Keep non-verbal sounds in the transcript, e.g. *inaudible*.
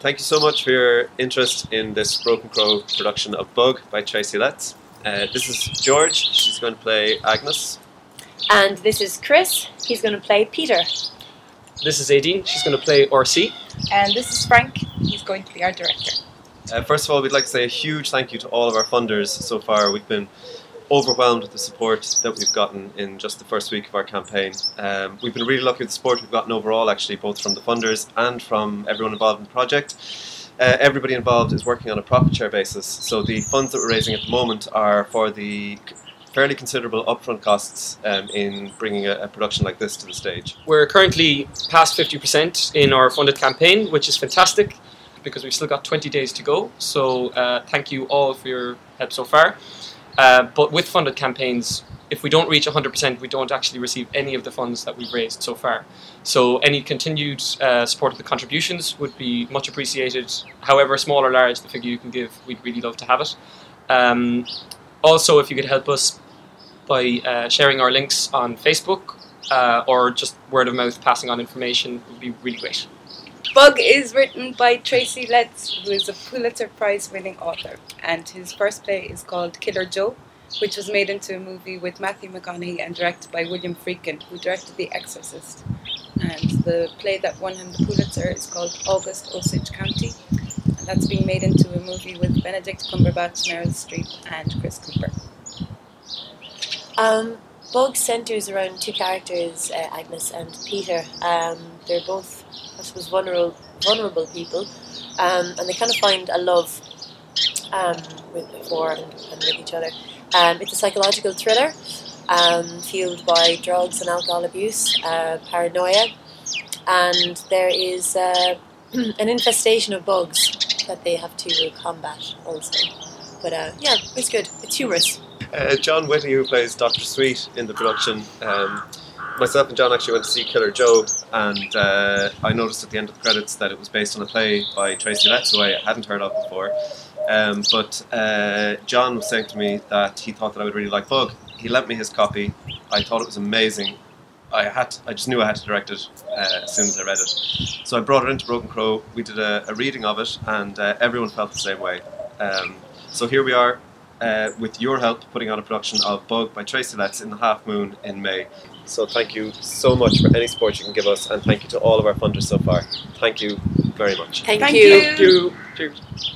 thank you so much for your interest in this Broken Crow production of Bug by Tracy Letts. Uh, this is George. She's going to play Agnes. And this is Chris. He's going to play Peter. This is Aideen. She's going to play RC. And this is Frank. He's going to be our director. Uh, first of all, we'd like to say a huge thank you to all of our funders so far. We've been overwhelmed with the support that we've gotten in just the first week of our campaign. Um, we've been really lucky with the support we've gotten overall, actually, both from the funders and from everyone involved in the project. Uh, everybody involved is working on a profit share basis, so the funds that we're raising at the moment are for the fairly considerable upfront costs um, in bringing a, a, production like this to the stage. We're currently past 50% in our Fundit campaign, which is fantastic because we've still got 20 days to go. So uh, thank you all for your help so far. Uh, but with Fundit campaigns, if we don't reach 100%, we don't actually receive any of the funds that we've raised so far. So any continued uh, support of the contributions would be much appreciated. However small or large the figure you can give, we'd really love to have it. Um, also, if you could help us by uh, sharing our links on Facebook uh, or just word of mouth passing on information would be really great. Bug is written by Tracy Letts, who is a Pulitzer Prize winning author, and his first play is called Killer Joe, which was made into a movie with Matthew McConaughey and directed by William Friedkin, who directed The Exorcist. And the play that won him the Pulitzer is called August Osage County, and that's being made into a movie with Benedict Cumberbatch, Meryl Streep, and Chris Cooper. Um, Bug centres around two characters, uh, Agnes and Peter. Um, they're both, I suppose, vulnerable, vulnerable people, um, and they kind of find a love um, with, for and, and, with each other. Um, it's a psychological thriller um, fueled by drugs and alcohol abuse, uh, paranoia, and there is uh, *clears throat* an infestation of bugs that they have to combat also. But uh, yeah, it's good. It's humorous. Uh, John Whitty, who plays Doctor Sweet in the production, um, myself and John actually went to see Killer Joe, and uh, I noticed at the end of the credits that it was based on a play by Tracy Letts, who I hadn't heard of before. Um, but uh, John was saying to me that he thought that I would really like Bug. He lent me his copy. I thought it was amazing. I had, to, I just knew I had to direct it uh, as soon as I read it. So I brought it into Broken Crow. We did a, a reading of it, and uh, everyone felt the same way. Um, so here we are, uh, with your help, putting on a production of Bug by Tracy Letts in the Half Moon in May. So thank you so much for any support you can give us, and thank you to all of our funders so far. Thank you very much. Thank, Thank you. you. Thank you. Cheers.